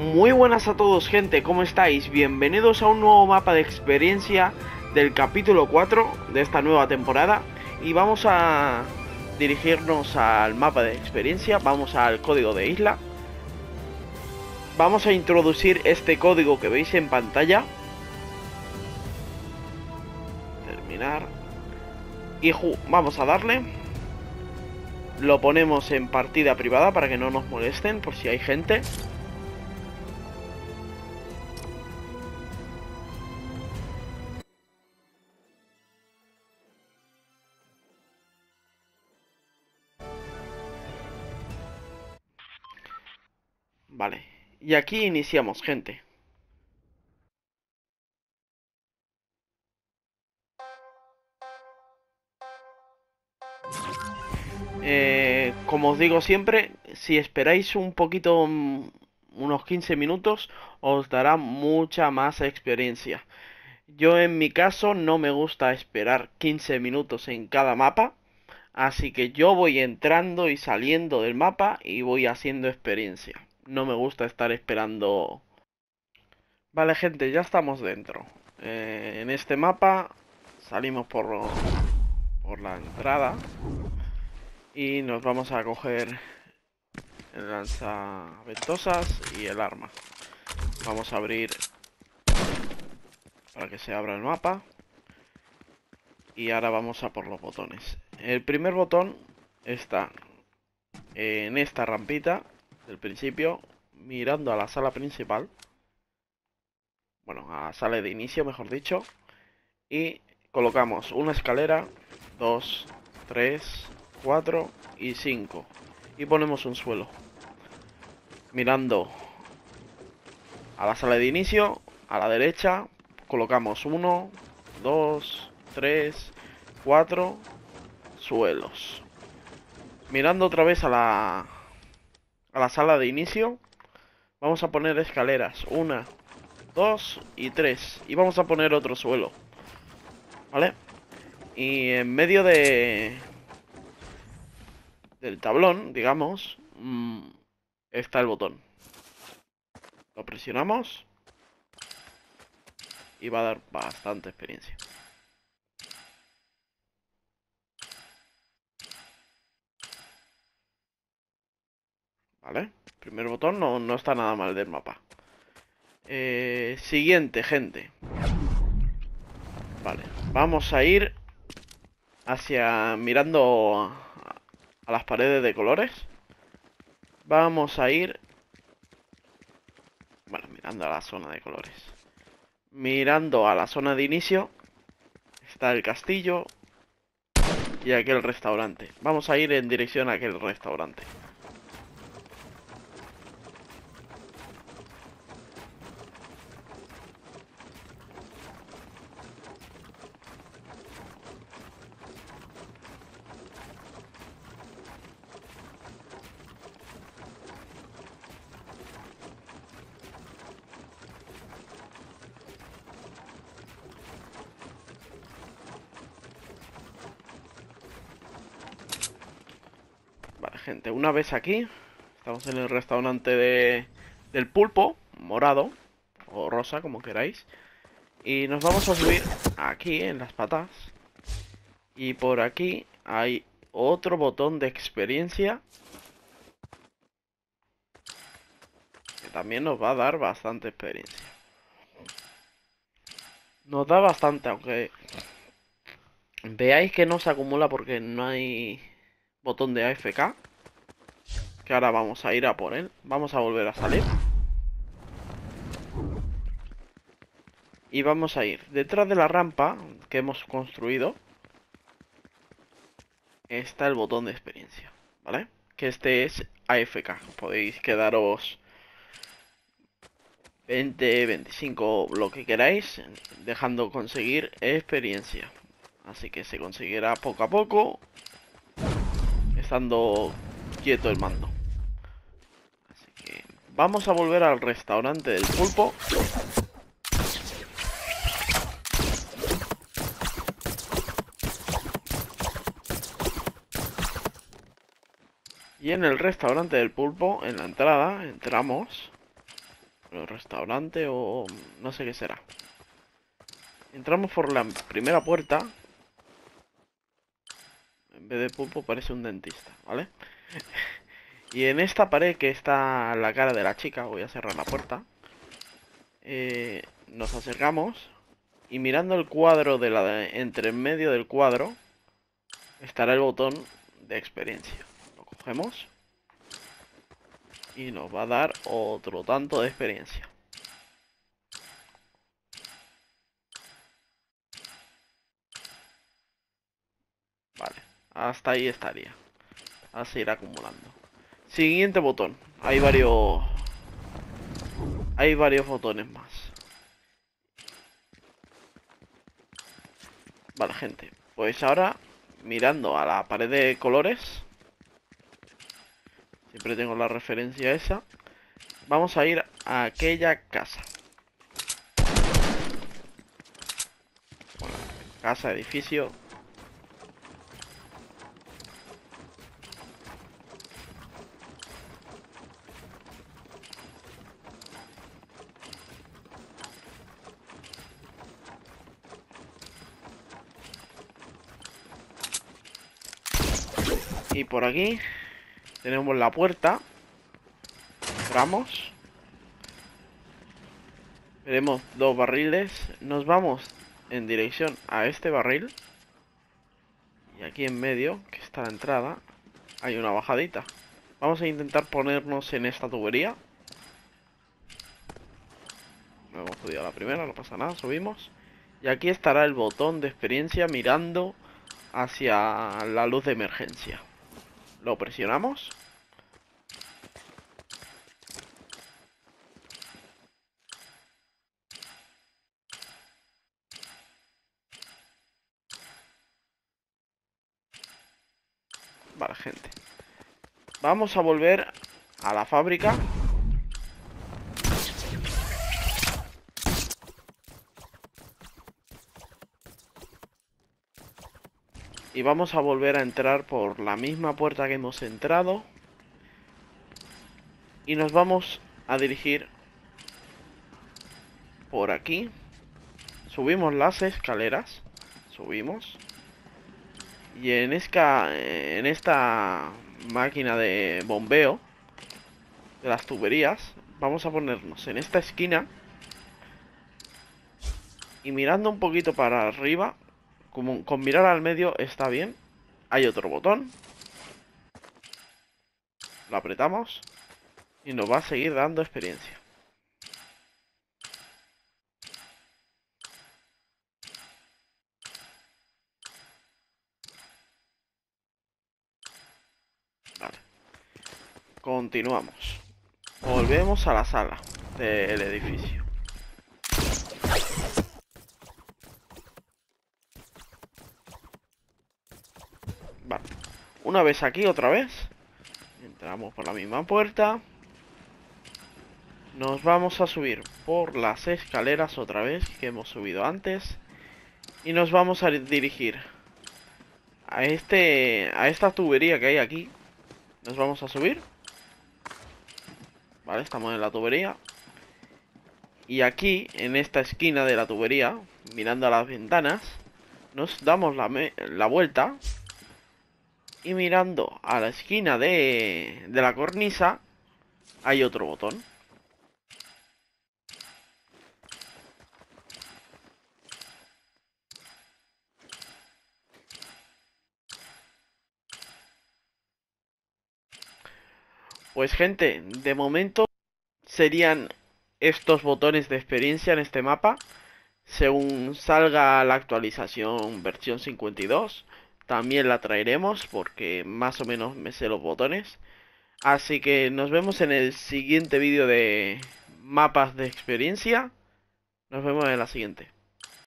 Muy buenas a todos gente, ¿cómo estáis? Bienvenidos a un nuevo mapa de experiencia del capítulo 4 de esta nueva temporada. Y vamos a dirigirnos al mapa de experiencia, vamos al código de isla. Vamos a introducir este código que veis en pantalla. Terminar. Y vamos a darle. Lo ponemos en partida privada para que no nos molesten por si hay gente Vale, y aquí iniciamos, gente. Eh, como os digo siempre, si esperáis un poquito, mm, unos 15 minutos, os dará mucha más experiencia. Yo en mi caso no me gusta esperar 15 minutos en cada mapa, así que yo voy entrando y saliendo del mapa y voy haciendo experiencia no me gusta estar esperando. Vale, gente, ya estamos dentro. Eh, en este mapa salimos por, por la entrada y nos vamos a coger el lanzaventosas y el arma. Vamos a abrir para que se abra el mapa. Y ahora vamos a por los botones. El primer botón está en esta rampita del principio, mirando a la sala principal. Bueno, a la sala de inicio, mejor dicho. Y colocamos una escalera, dos, tres, cuatro y cinco. Y ponemos un suelo. Mirando a la sala de inicio, a la derecha, colocamos uno, dos, tres, cuatro suelos. Mirando otra vez a la a la sala de inicio. Vamos a poner escaleras. Una, dos y tres. Y vamos a poner otro suelo. ¿Vale? Y en medio de... Del tablón, digamos, mm, está el botón. Lo presionamos. Y va a dar bastante experiencia. ¿Vale? Primer botón no, está nada mal del mapa. Eh, siguiente, gente. Vale, vamos a ir hacia... mirando a, las paredes de colores. Vamos a ir... Bueno, mirando a la zona de colores. Mirando a la zona de inicio. Está el castillo. Y aquel restaurante. Vamos a ir en dirección a aquel restaurante. Una vez aquí, estamos en el restaurante de, del pulpo, morado, o rosa, como queráis. Y nos vamos a subir aquí, en las patas. Y por aquí hay otro botón de experiencia. Que también nos va a dar bastante experiencia. Nos da bastante, aunque... Veáis que no se acumula porque no hay botón de AFK ahora vamos a ir a por él. Vamos a volver a salir. Y vamos a ir detrás de la rampa que hemos construido. Está el botón de experiencia, ¿vale? Que este es AFK. Podéis quedaros 20, 25, lo que queráis, dejando conseguir experiencia. Así que se conseguirá poco a poco, estando quieto el mando. Vamos a volver al restaurante del pulpo. Y en el restaurante del pulpo, en la entrada, entramos. el restaurante o no sé qué será. Entramos por la primera puerta. En vez de pulpo parece un dentista, ¿vale? Y en esta pared que está la cara de la chica, voy a cerrar la puerta. Eh, nos acercamos y mirando el cuadro de la entre en medio del cuadro estará el botón de experiencia. Lo cogemos y nos va a dar otro tanto de experiencia. Vale, hasta ahí estaría. A seguir acumulando. Siguiente botón. Hay varios... Hay varios botones más. Vale, gente. Pues ahora, mirando a la pared de colores Siempre tengo la referencia esa. Vamos a ir a aquella casa. Bueno, casa, edificio. Y por aquí tenemos la puerta. Entramos. Veremos dos barriles. Nos vamos en dirección a este barril. Y aquí en medio, que está la entrada, hay una bajadita. Vamos a intentar ponernos en esta tubería. No hemos podido la primera, no pasa nada, subimos. Y aquí estará el botón de experiencia mirando hacia la luz de emergencia. Lo presionamos. Vale, gente. Vamos a volver a la fábrica. Y vamos a volver a entrar por la misma puerta que hemos entrado. Y nos vamos a dirigir por aquí. Subimos las escaleras. Subimos. Y en en esta máquina de bombeo de las tuberías, vamos a ponernos en esta esquina. Y mirando un poquito para arriba, con mirar al medio está bien. Hay otro botón. Lo apretamos. Y nos va a seguir dando experiencia. Vale. Continuamos. Volvemos a la sala del edificio. Una vez aquí, otra vez. Entramos por la misma puerta. Nos vamos a subir por las escaleras otra vez que hemos subido antes. Y nos vamos a dirigir a este a esta tubería que hay aquí. Nos vamos a subir. Vale, estamos en la tubería. Y aquí, en esta esquina de la tubería, mirando a las ventanas, nos damos la, la vuelta y mirando a la esquina de, de la cornisa hay otro botón. Pues gente, de momento serían estos botones de experiencia en este mapa. Según salga la actualización versión 52, también la traeremos porque más o menos me sé los botones. Así que nos vemos en el siguiente vídeo de mapas de experiencia. Nos vemos en la siguiente.